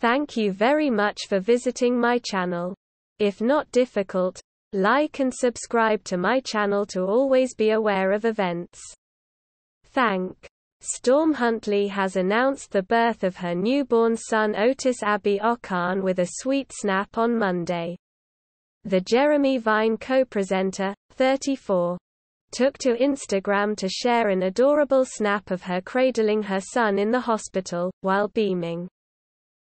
Thank you very much for visiting my channel. If not difficult, like and subscribe to my channel to always be aware of events. Thank. Storm Huntley has announced the birth of her newborn son Otis Abbey Okan with a sweet snap on Monday. The Jeremy Vine co-presenter, 34, took to Instagram to share an adorable snap of her cradling her son in the hospital, while beaming.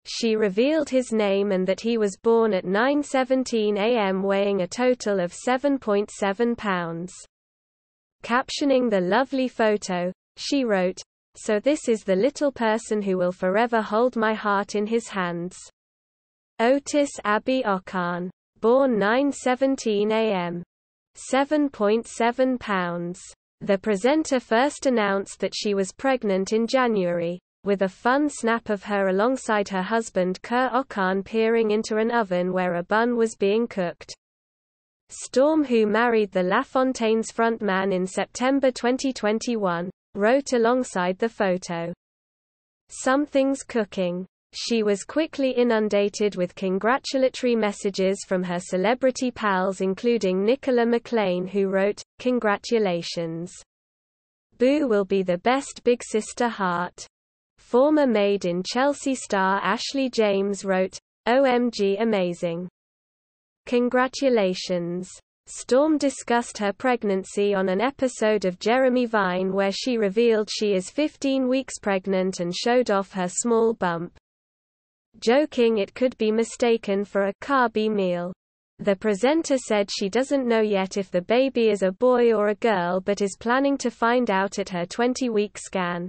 She revealed his name and that he was born at 9.17 am weighing a total of 7.7 pounds. Captioning the lovely photo, she wrote, So this is the little person who will forever hold my heart in his hands. Otis Abbey Okan. Born 9.17 am. 7.7 pounds. The presenter first announced that she was pregnant in January, with a fun snap of her alongside her husband Kerr Okan peering into an oven where a bun was being cooked. Storm who married the LaFontaines frontman in September 2021, wrote alongside the photo. Something's cooking. She was quickly inundated with congratulatory messages from her celebrity pals including Nicola McLean who wrote, Congratulations. Boo will be the best big sister heart. Former Made in Chelsea star Ashley James wrote, OMG amazing. Congratulations. Storm discussed her pregnancy on an episode of Jeremy Vine where she revealed she is 15 weeks pregnant and showed off her small bump. Joking it could be mistaken for a carby meal. The presenter said she doesn't know yet if the baby is a boy or a girl but is planning to find out at her 20-week scan.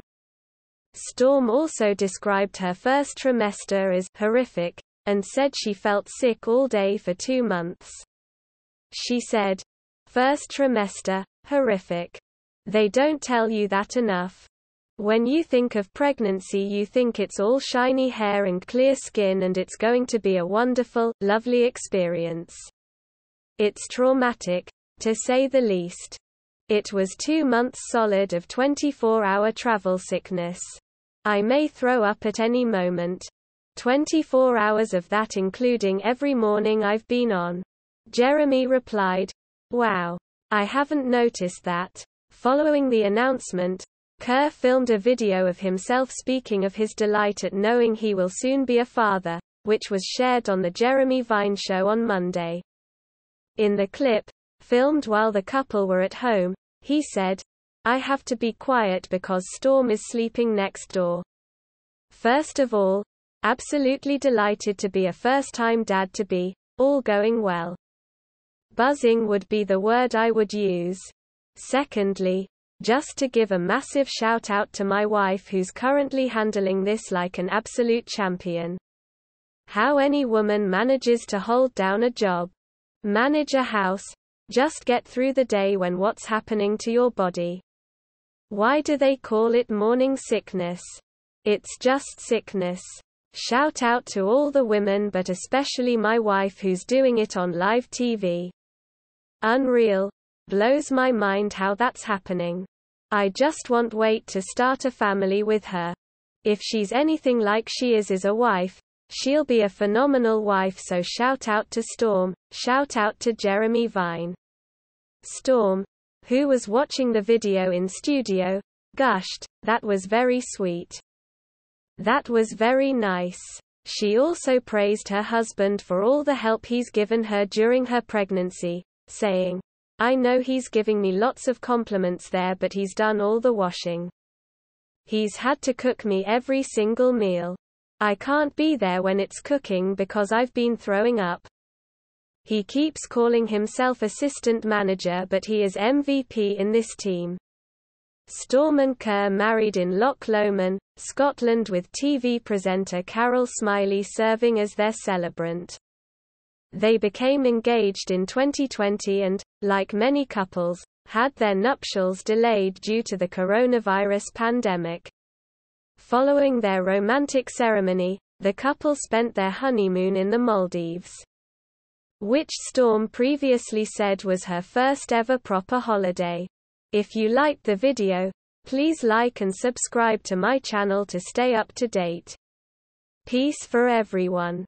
Storm also described her first trimester as horrific, and said she felt sick all day for two months. She said, First trimester, horrific. They don't tell you that enough. When you think of pregnancy you think it's all shiny hair and clear skin and it's going to be a wonderful, lovely experience. It's traumatic, to say the least. It was two months solid of 24-hour travel sickness. I may throw up at any moment. 24 hours of that including every morning I've been on. Jeremy replied, Wow. I haven't noticed that. Following the announcement, Kerr filmed a video of himself speaking of his delight at knowing he will soon be a father, which was shared on the Jeremy Vine show on Monday. In the clip, filmed while the couple were at home, he said, I have to be quiet because Storm is sleeping next door. First of all, absolutely delighted to be a first-time dad to be, all going well. Buzzing would be the word I would use. Secondly, just to give a massive shout out to my wife who's currently handling this like an absolute champion. How any woman manages to hold down a job, manage a house, just get through the day when what's happening to your body. Why do they call it morning sickness? It's just sickness. Shout out to all the women but especially my wife who's doing it on live TV. Unreal. Blows my mind how that's happening. I just want wait to start a family with her. If she's anything like she is as a wife, she'll be a phenomenal wife so shout out to Storm, shout out to Jeremy Vine. Storm, who was watching the video in studio, gushed, that was very sweet. That was very nice. She also praised her husband for all the help he's given her during her pregnancy, saying, I know he's giving me lots of compliments there but he's done all the washing. He's had to cook me every single meal. I can't be there when it's cooking because I've been throwing up. He keeps calling himself assistant manager but he is MVP in this team. Storm and Kerr married in Loch Lomond, Scotland with TV presenter Carol Smillie serving as their celebrant. They became engaged in 2020 and, like many couples, had their nuptials delayed due to the coronavirus pandemic. Following their romantic ceremony, the couple spent their honeymoon in the Maldives. Which Storm previously said was her first ever proper holiday. If you liked the video, please like and subscribe to my channel to stay up to date. Peace for everyone.